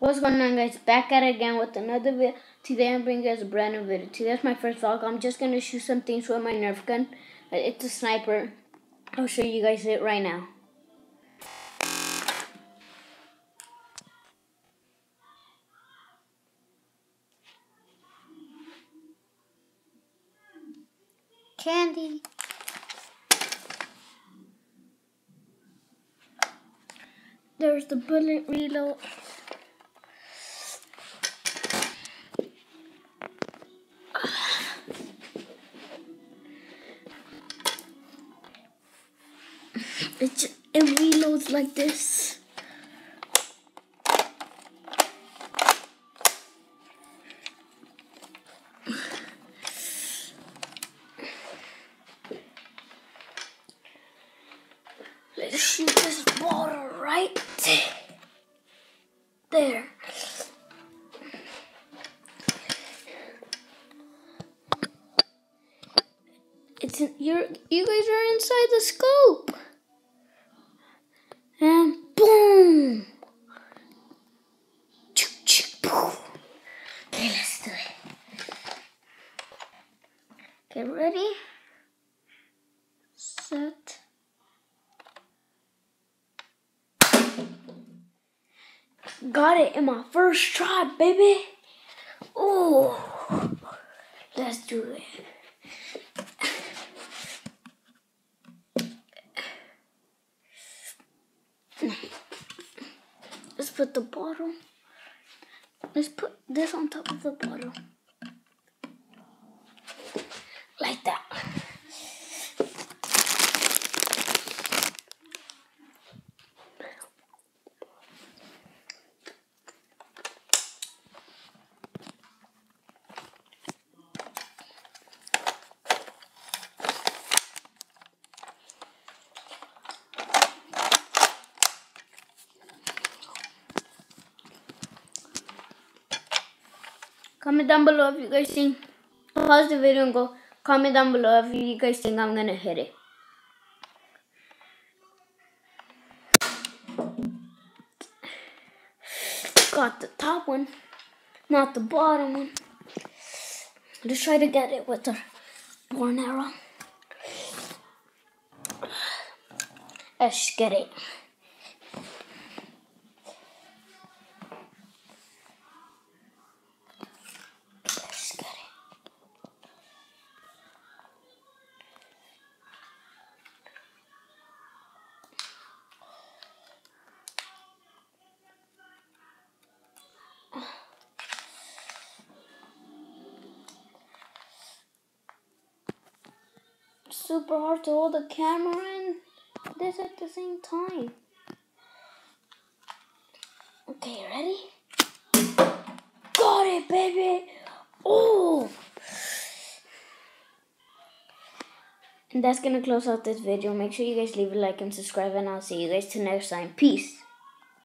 What's going on guys? Back at it again with another video. Today I'm bringing you guys a brand new video. Today's my first vlog. I'm just going to shoot some things with my Nerf gun. It's a sniper. I'll show you guys it right now. Candy. There's the bullet reload. It, just, it reloads like this. Let's shoot this water right there. It's in, you're you guys are inside the scope. And boom. Okay, let's do it. Ready. Set. Got it in my first try, baby. Oh, let's do it. Let's put the bottle. Let's put this on top of the bottle. Like that. Comment down below if you guys think. Pause the video and go. Comment down below if you guys think I'm gonna hit it. Got the top one, not the bottom one. Let's try to get it with the bow and arrow. Let's get it. Super hard to hold the camera and this at the same time. Okay, ready? Got it, baby! Oh! And that's gonna close out this video. Make sure you guys leave a like and subscribe, and I'll see you guys till next time. Peace.